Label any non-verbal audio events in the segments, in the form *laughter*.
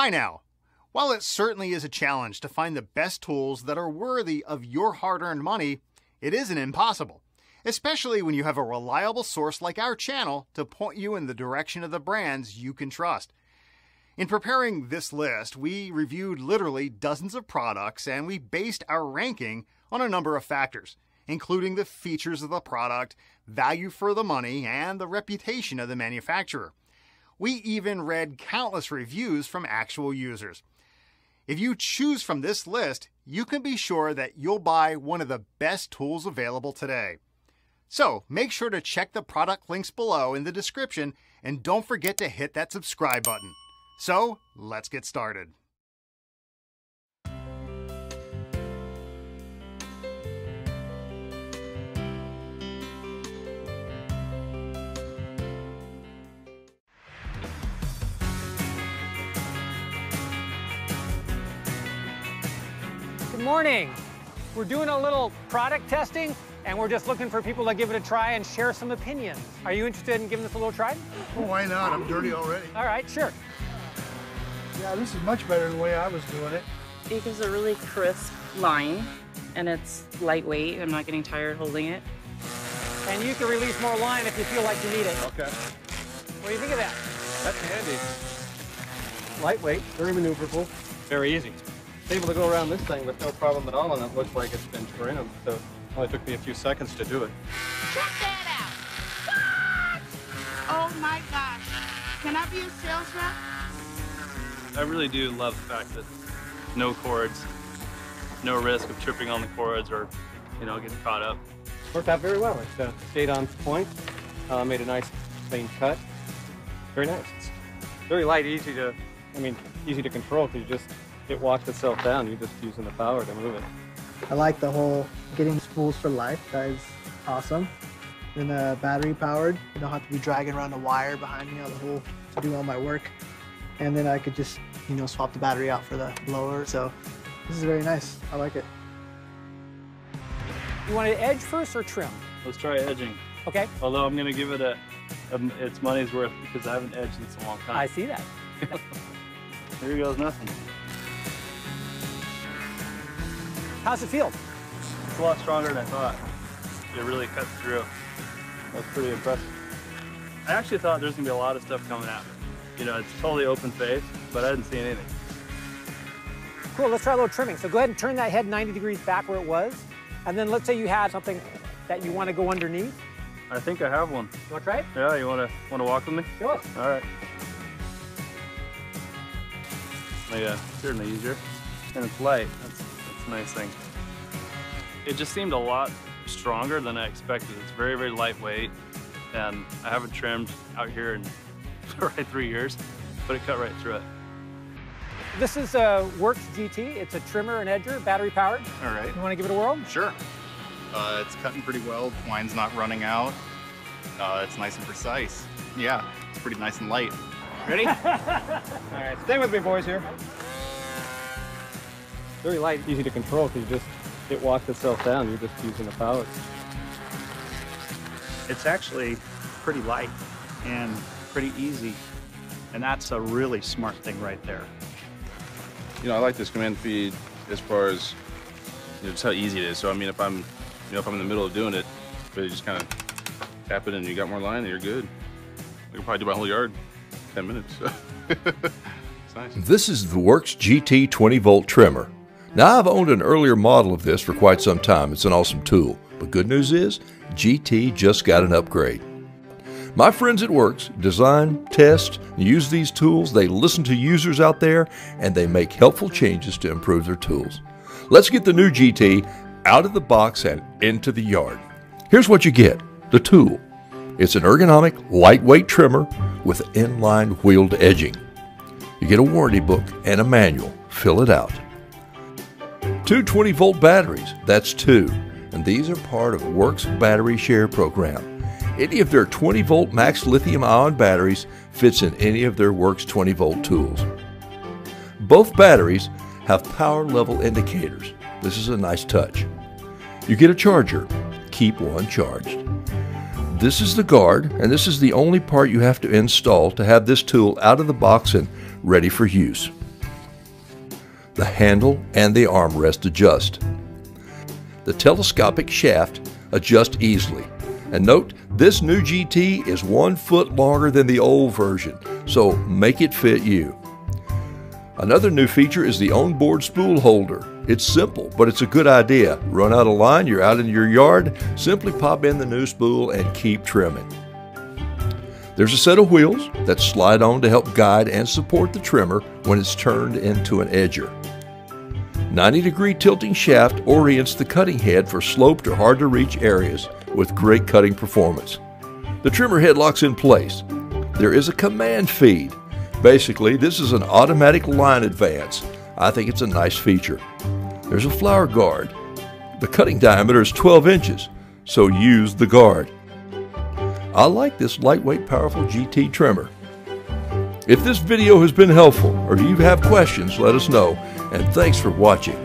Hi now. While it certainly is a challenge to find the best tools that are worthy of your hard earned money, it isn't impossible, especially when you have a reliable source like our channel to point you in the direction of the brands you can trust. In preparing this list, we reviewed literally dozens of products and we based our ranking on a number of factors, including the features of the product, value for the money, and the reputation of the manufacturer. We even read countless reviews from actual users. If you choose from this list, you can be sure that you'll buy one of the best tools available today. So make sure to check the product links below in the description and don't forget to hit that subscribe button. So let's get started. Good morning. We're doing a little product testing and we're just looking for people to give it a try and share some opinions. Are you interested in giving this a little try? Well, why not? I'm dirty already. All right, sure. Yeah, this is much better than the way I was doing it. It gives a really crisp line and it's lightweight. I'm not getting tired holding it. And you can release more line if you feel like you need it. Okay. What do you think of that? That's handy. Lightweight, very maneuverable. Very easy. Able to go around this thing with no problem at all, and it looks like it's been trimmed, so it only took me a few seconds to do it. Check that out. What? Oh my gosh. Can I be a sales rep? I really do love the fact that no cords, no risk of tripping on the cords or, you know, getting caught up. Worked out very well. It uh, stayed on point, uh, made a nice clean cut. Very nice. It's very light, easy to, I mean, easy to control because you just, it walks itself down. You're just using the power to move it. I like the whole getting spools for life. That is awesome. Then uh, battery powered. You don't have to be dragging around a wire behind me on the whole to do all my work. And then I could just, you know, swap the battery out for the blower. So this is very nice. I like it. You want to edge first or trim? Let's try edging. Okay, Although I'm going to give it a, a, its money's worth because I haven't edged in so long time. I see that. *laughs* Here goes nothing. How's it feel? It's a lot stronger than I thought. It really cuts through. That's pretty impressive. I actually thought there's going to be a lot of stuff coming at me. You know, it's totally open face, but I didn't see anything. Cool, let's try a little trimming. So go ahead and turn that head 90 degrees back where it was. And then let's say you had something that you want to go underneath. I think I have one. You want to try it? Yeah, you want to want to walk with me? Sure. All right. Yeah, uh, certainly easier. And it's light. That's, that's a nice thing. It just seemed a lot stronger than I expected. It's very, very lightweight. And I haven't trimmed out here in *laughs* right three years, but it cut right through it. This is a WORX GT. It's a trimmer and edger, battery powered. All right, You want to give it a whirl? sure. Uh, it's cutting pretty well. Line's not running out. Uh, it's nice and precise. Yeah, it's pretty nice and light. Ready? *laughs* All right, stay with me, boys, here. Very light, easy to control because you just, it walks itself down. You're just using the power. it's actually pretty light and pretty easy. And that's a really smart thing right there. you know, I like this command feed as far as you know, just how easy it is. So I mean, if I'm, you know, if I'm in the middle of doing it, but you just kind of tap it and you got more line and you're good. I could probably do my whole yard in 10 minutes. So. *laughs* it's nice. This is the WORX GT 20 volt trimmer. Now, I've owned an earlier model of this for quite some time. It's an awesome tool. But good news is, GT just got an upgrade. My friends at WORX design, test, use these tools. They listen to users out there and they make helpful changes to improve their tools. Let's get the new GT out of the box and into the yard. Here's what you get the tool. It's an ergonomic, lightweight trimmer with inline wheeled edging. You get a warranty book and a manual. Fill it out. Two 20 volt batteries, that's two, and these are part of WORX Battery Share program. Any of their 20 volt max lithium ion batteries fits in any of their WORX 20 volt tools. Both batteries have power level indicators. This is a nice touch. You get a charger. Keep one charged. This is the guard, and this is the only part you have to install to have this tool out of the box and ready for use. The handle and the armrest adjust. The telescopic shaft adjusts easily. And note, this new GT is one foot longer than the old version, so make it fit you. Another new feature is the onboard spool holder. It's simple, but it's a good idea. Run out of line, you're out in your yard, simply pop in the new spool and keep trimming. There's a set of wheels that slide on to help guide and support the trimmer when it's turned into an edger. 90 degree tilting shaft orients the cutting head for sloped or hard to reach areas with great cutting performance. The trimmer head locks in place. There is a command feed. Basically, this is an automatic line advance. I think it's a nice feature. There's a flower guard. The cutting diameter is 12 inches, so use the guard. I like this lightweight, powerful GT trimmer. If this video has been helpful or you have questions, let us know. And thanks for watching.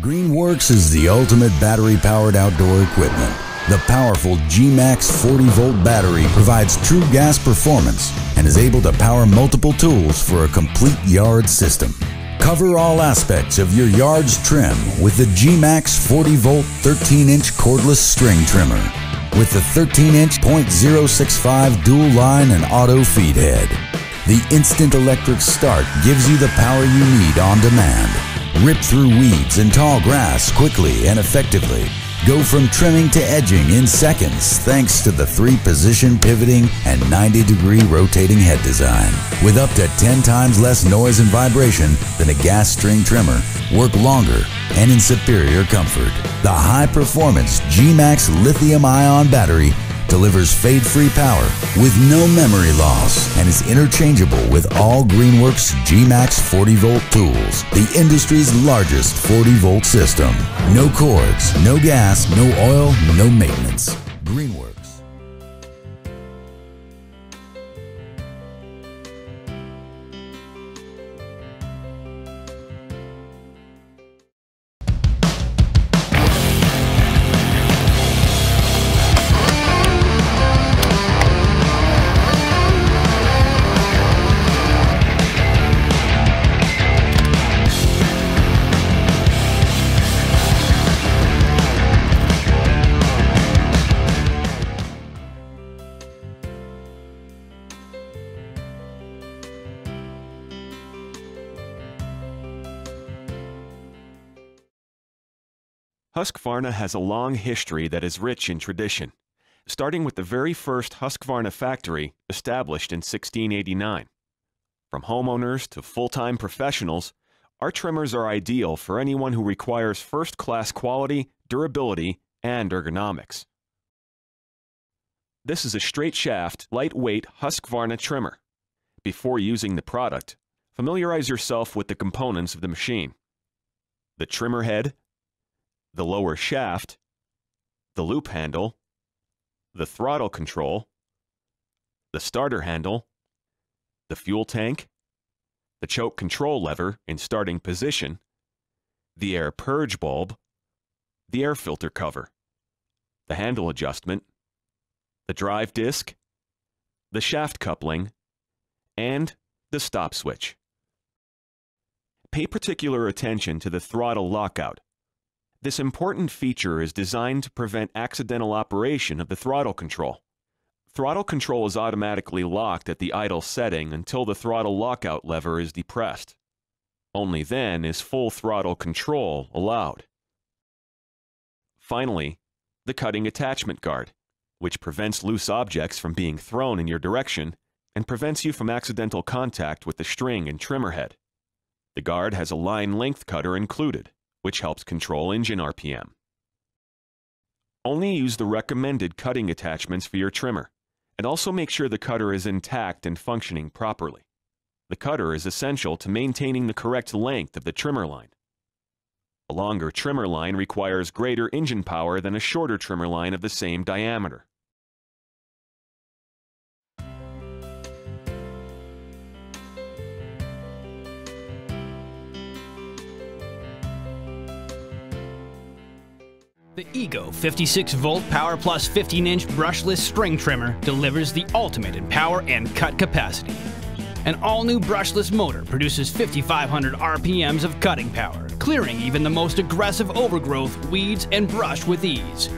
Greenworks is the ultimate battery powered outdoor equipment. The powerful G-Max 40 volt battery provides true gas performance and is able to power multiple tools for a complete yard system. Cover all aspects of your yard's trim with the G-Max 40 volt 13 inch cordless string trimmer with the 13 inch .065 dual line and auto feed head. The instant electric start gives you the power you need on demand. Rip through weeds and tall grass quickly and effectively Go from trimming to edging in seconds thanks to the three position pivoting and 90 degree rotating head design. With up to 10 times less noise and vibration than a gas string trimmer, work longer and in superior comfort. The high performance G-Max lithium ion battery delivers fade-free power with no memory loss and is interchangeable with all Greenworks G-Max 40 volt tools, the industry's largest 40 volt system. No cords, no gas, no oil, no maintenance. Husqvarna has a long history that is rich in tradition, starting with the very first Husqvarna factory established in 1689. From homeowners to full-time professionals, our trimmers are ideal for anyone who requires first-class quality, durability, and ergonomics. This is a straight shaft, lightweight Husqvarna trimmer. Before using the product, familiarize yourself with the components of the machine. The trimmer head, the lower shaft, the loop handle, the throttle control, the starter handle, the fuel tank, the choke control lever in starting position, the air purge bulb, the air filter cover, the handle adjustment, the drive disc, the shaft coupling, and the stop switch. Pay particular attention to the throttle lockout this important feature is designed to prevent accidental operation of the throttle control. Throttle control is automatically locked at the idle setting until the throttle lockout lever is depressed. Only then is full throttle control allowed. Finally, the cutting attachment guard, which prevents loose objects from being thrown in your direction and prevents you from accidental contact with the string and trimmer head. The guard has a line length cutter included which helps control engine RPM. Only use the recommended cutting attachments for your trimmer, and also make sure the cutter is intact and functioning properly. The cutter is essential to maintaining the correct length of the trimmer line. A longer trimmer line requires greater engine power than a shorter trimmer line of the same diameter. The Ego 56 volt Power Plus 15 inch brushless string trimmer delivers the ultimate in power and cut capacity. An all new brushless motor produces 5,500 RPMs of cutting power, clearing even the most aggressive overgrowth, weeds, and brush with ease.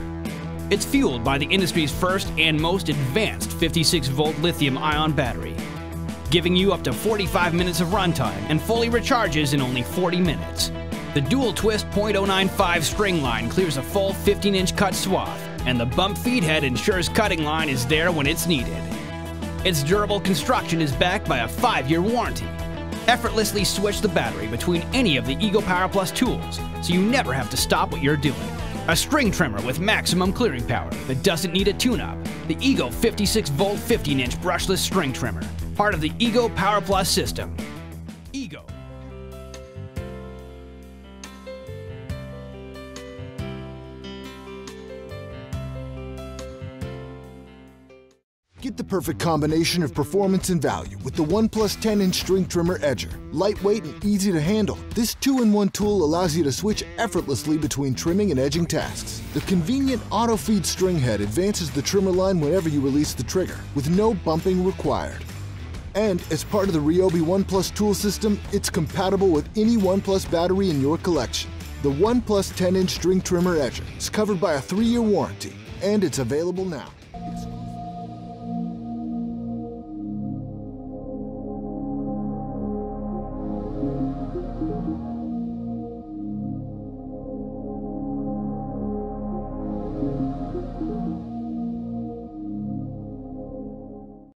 It's fueled by the industry's first and most advanced 56 volt lithium ion battery, giving you up to 45 minutes of runtime and fully recharges in only 40 minutes. The dual twist .095 string line clears a full 15 inch cut swath, and the bump feed head ensures cutting line is there when it's needed. Its durable construction is backed by a 5 year warranty. Effortlessly switch the battery between any of the Ego Power Plus tools, so you never have to stop what you're doing. A string trimmer with maximum clearing power that doesn't need a tune up. The Ego 56 volt 15 inch brushless string trimmer, part of the Ego Power Plus system. Ego. Perfect combination of performance and value with the OnePlus 10-inch string trimmer edger. Lightweight and easy to handle, this two-in-one tool allows you to switch effortlessly between trimming and edging tasks. The convenient auto-feed string head advances the trimmer line whenever you release the trigger, with no bumping required. And as part of the Ryobi OnePlus tool system, it's compatible with any OnePlus battery in your collection. The OnePlus 10-inch string trimmer edger is covered by a 3-year warranty, and it's available now.